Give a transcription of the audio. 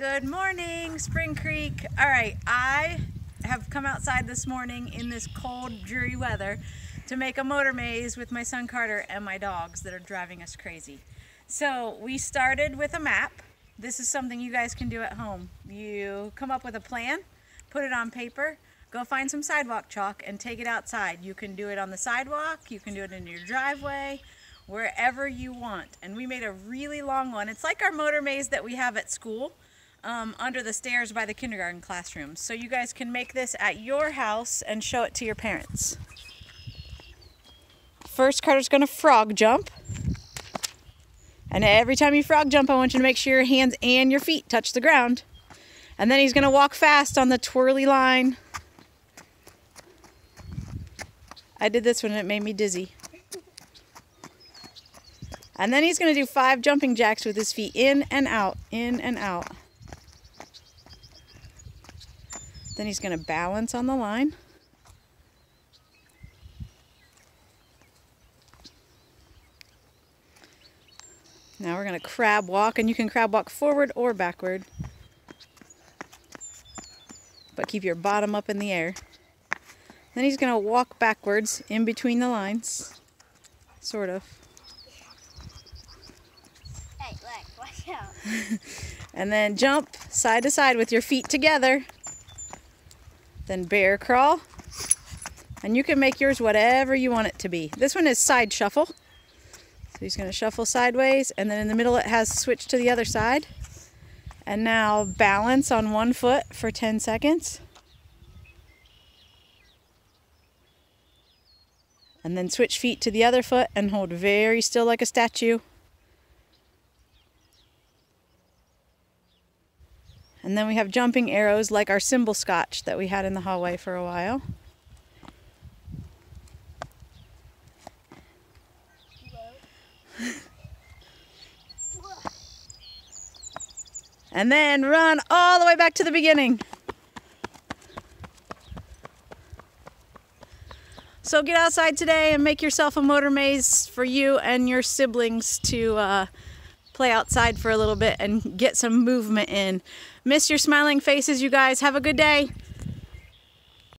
Good morning, Spring Creek. All right, I have come outside this morning in this cold, dreary weather to make a motor maze with my son Carter and my dogs that are driving us crazy. So we started with a map. This is something you guys can do at home. You come up with a plan, put it on paper, go find some sidewalk chalk and take it outside. You can do it on the sidewalk, you can do it in your driveway, wherever you want. And we made a really long one. It's like our motor maze that we have at school um, under the stairs by the kindergarten classroom. So you guys can make this at your house and show it to your parents. First, Carter's gonna frog jump. And every time you frog jump, I want you to make sure your hands and your feet touch the ground. And then he's gonna walk fast on the twirly line. I did this one and it made me dizzy. And then he's going to do five jumping jacks with his feet in and out, in and out. Then he's going to balance on the line. Now we're going to crab walk, and you can crab walk forward or backward. But keep your bottom up in the air. Then he's going to walk backwards in between the lines. Sort of. Hey, look, watch out. and then jump side to side with your feet together. Then bear crawl. And you can make yours whatever you want it to be. This one is side shuffle. So he's going to shuffle sideways, and then in the middle it has switch to the other side. And now balance on one foot for 10 seconds. And then switch feet to the other foot and hold very still like a statue. And then we have jumping arrows like our cymbal scotch that we had in the hallway for a while. and then run all the way back to the beginning. So get outside today and make yourself a motor maze for you and your siblings to uh, play outside for a little bit and get some movement in. Miss your smiling faces, you guys. Have a good day.